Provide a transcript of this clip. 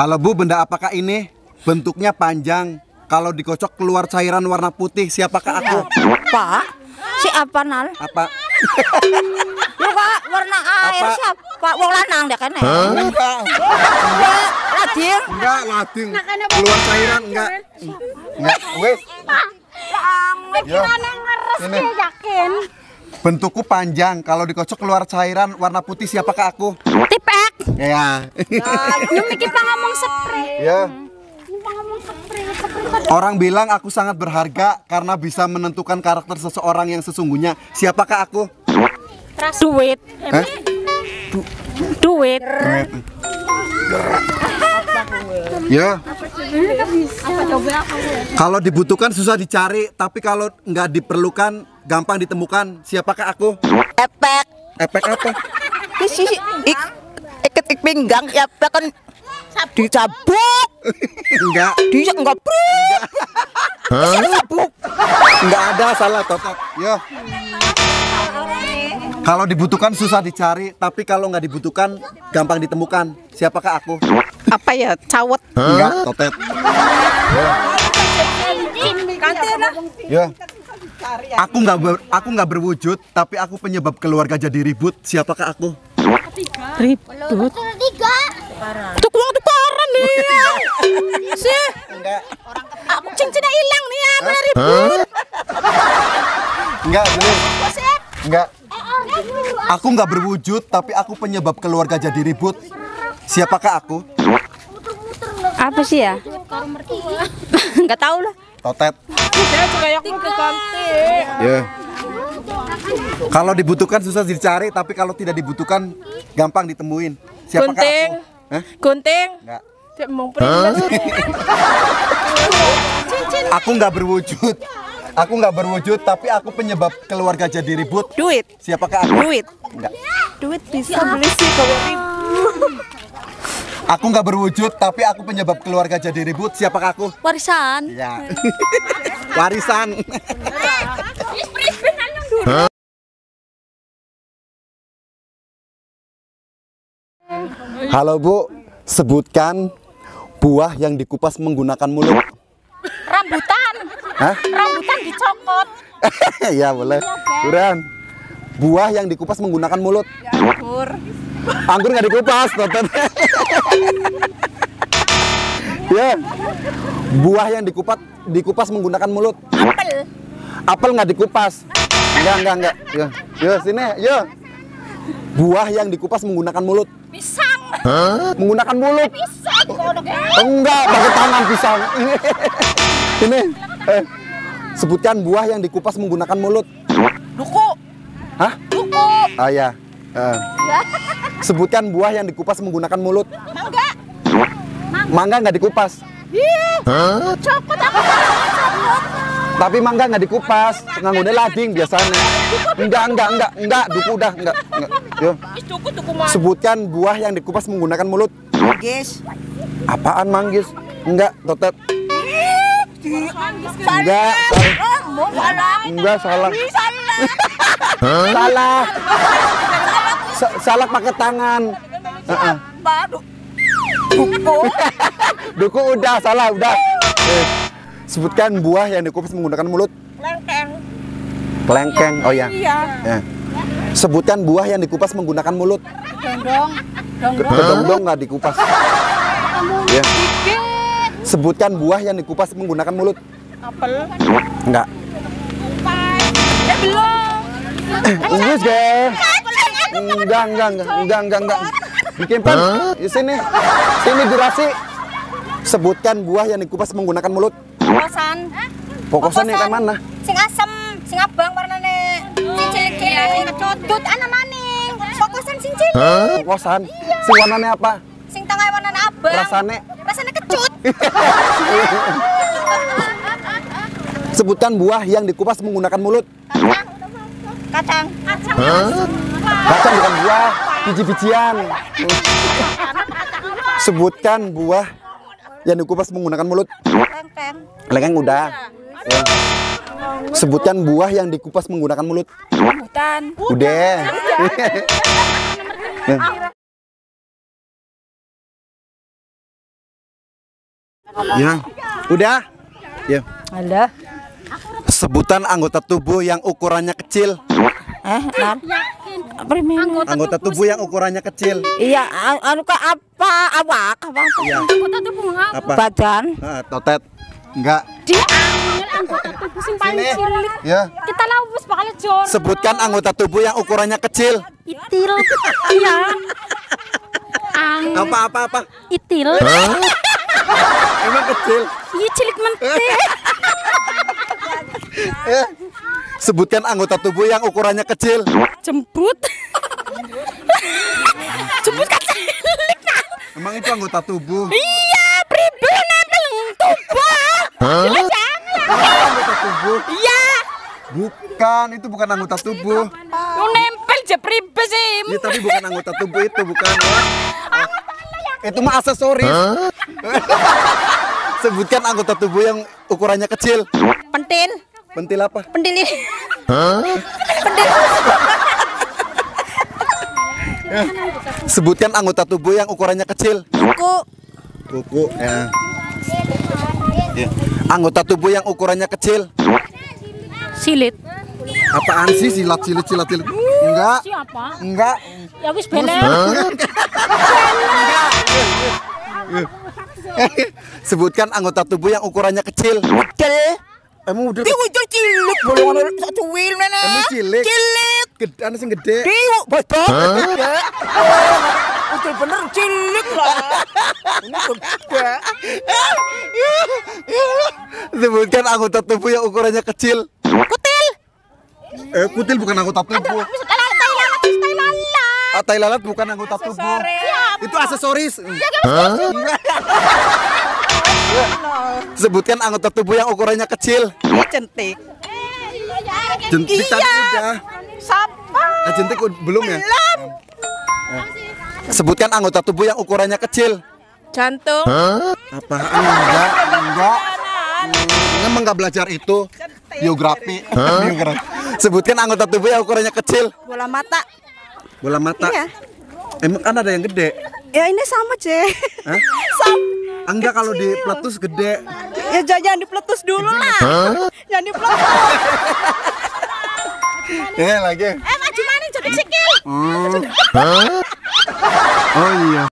Halo Bu, benda apakah ini? Bentuknya panjang. Kalau dikocok keluar cairan warna putih. Siapakah aku? Pak, si apa nal? Apa? Lu kak warna air Apa? siapa? Wong lanang deh kan? Enggak. Enggak, lading. Enggak, lading. Keluar cairan enggak. Enggak. Wes. Ya. Ini. yakin Bentukku panjang. Kalau dikocok keluar cairan warna putih. Siapakah aku? Ya. Ngomong spray Ya. Nyumi ngomong spray spray Orang bilang aku sangat berharga karena bisa menentukan karakter seseorang yang sesungguhnya. Siapakah aku? Duit. Hah? Duit. Ya. Kalau dibutuhkan susah dicari, tapi kalau nggak diperlukan gampang ditemukan. Siapakah aku? Epek. Efek apa? Pinggang ya kan dicabuk. Enggak, Dia enggak bruk. Sabuk. enggak ada salah totok. Ya. Kalau dibutuhkan susah dicari, tapi kalau nggak dibutuhkan gampang ditemukan. Siapakah aku? Apa ya? Cawet. Enggak, totet. Ya. Aku nggak ber- aku nggak berwujud, tapi aku penyebab keluarga jadi ribut. Siapakah aku? Ribut. tiga Tuk uang tukaran nih. Sih. Enggak. Aku cincinnya hilang nih ya. Ribut. Enggak, belum. Enggak. Aku nggak berwujud, tapi aku penyebab keluarga jadi ribut. Siapakah aku? Apa sih ya? Enggak tahu lah. Totet. Ya. Kalau dibutuhkan susah dicari, tapi kalau tidak dibutuhkan gampang ditemuin. Siapakah Gunting. aku? Hah? Gunting. Enggak. Aku nggak berwujud. Aku nggak berwujud, tapi aku penyebab keluarga jadi ribut. Duit. Siapakah aku? Duit. Enggak. Duit bisa beli sih kalau. Aku nggak berwujud, tapi aku penyebab keluarga jadi ribut. Siapakah aku? Warisan. Ya. Warisan. Halo Bu, sebutkan buah yang dikupas menggunakan mulut. rambutan Hah? rambutan dicokot ya boleh. Buran. Buah yang dikupas menggunakan mulut. Anggur. Anggur nggak dikupas, Toten. ya. Buah yang dikupas dikupas menggunakan mulut. Apel. Apel nggak dikupas. Enggak, enggak, enggak. Yo, yo sini, yo. Buah yang dikupas menggunakan mulut. pisang Menggunakan mulut. pisang Oh, enggak, pakai tangan pisang. Ini. Eh, sebutkan buah yang dikupas menggunakan mulut. Duku. Hah? duku Ah ya. Eh. Sebutkan buah yang dikupas menggunakan mulut. mangga Mangga nggak dikupas. cokot apa Tapi mangga nggak dikupas. Nganggone lading biasanya. Enggak, enggak, enggak, enggak. Duku udah, enggak, enggak. Yo. Mah. Sebutkan buah yang dikupas menggunakan mulut. Guys. Apaan manggis? Enggak, totet. Enggak, salah. enggak salah. Salah. Sa- salah pakai tangan. Heeh. Baru. Duku udah salah, udah. Sebutkan buah yang dikupas menggunakan mulut. Lengkeng. Kelengkeng. Oh ya. Iya. Ya. Sebutkan buah yang dikupas menggunakan mulut. Dondong. Kedong-dong nggak dikupas. Ya. Sebutkan buah yang dikupas menggunakan mulut. Apel. Enggak. Eh belum. Guys. Enggak, enggak, enggak, enggak, enggak, enggak. Bikin pen. Di sini. Sini durasi. Sebutkan buah yang dikupas menggunakan mulut. Kosan Pokosan yang mana? sing asem sing abang warnane sing cilik-cilik. Ngecodot ana maning fokusan sing cilik. Pokosan. Si warnanya apa? sing tengah warnane abang. Rasane. rasane kecut. Sebutkan buah yang dikupas menggunakan mulut. kacang. Kacang. Kacang bukan buah, biji-bijian. Sebutkan buah yang dikupas menggunakan mulut. lengkeng Lengkeng udah. Ya. Sebutkan buah yang dikupas menggunakan mulut. Rambutan. Udah. Nah. Ya. Udah? Ya. Alah. Sebutan anggota tubuh yang ukurannya kecil. Eh, ini? Anggota tubuh yang ukurannya kecil. Iya, anu ka apa? Awak apa? Iya. Anggota tubuh? Apa? Badan. Ah, totet. Enggak. Diambil anggota tubuh sing paling cilik. Ya. Kita lawus bakal jor. Sebutkan anggota tubuh yang ukurannya kecil. Itil. Iya. Ang Apa apa apa? itil. Emang kecil. Iya cilik mentik. Eh. Sebutkan anggota tubuh yang ukurannya kecil. Jembut. Jembut kan cilik nah. Emang itu anggota tubuh. Iya, pribe nempel tubuh. Iya, jangan. Anggota tubuh. Iya. Bukan, itu bukan anggota tubuh. Lu nempel je pribe sih. Ya, tapi bukan anggota tubuh itu, bukan. Itu mah aksesoris. Sebutkan anggota tubuh yang ukurannya kecil. Pentil. Pentil apa? Pentil ini. Sebutkan anggota tubuh yang ukurannya kecil. Kuku. Kuku, ya. Ya. Anggota tubuh yang ukurannya kecil. Silit. Apaan sih silat silit silat silit? Enggak. Siapa? Enggak. Ya wis bener. Sebutkan anggota tubuh yang ukurannya kecil. Del. Emang udah Di wujud cilik bolong ana satu wil. Emang cilik? Cilik. gede, anu sing gede. Di bodoh. Udah bener cilik lah. Ini gede. Sebutkan anggota tubuh yang ukurannya kecil. Kutil. Eh, kutil bukan anggota tubuh. Ah, tai lalat bukan anggota tubuh. Itu aksesoris. Sebutkan anggota tubuh yang ukurannya kecil. Centik. Jentik tadi udah. Sapa? Ah, jentik belum ya? Belum. Sebutkan anggota tubuh yang ukurannya kecil. Jantung. Apaan? Enggak, enggak. Hmm, Emang nggak belajar itu? Biografi. Biografi. Sebutkan anggota tubuh yang ukurannya kecil. Bola mata. Bola mata. Iya. Emang kan ada yang gede. Ya ini sama, Ce. Hah? Sama. Enggak kalau di peletus gede. Ya jangan, jangan dipeletus dulu lah. Jangan dipeletus. Eh lagi. Eh, maju mana jadi sikil. Oh. Oh iya.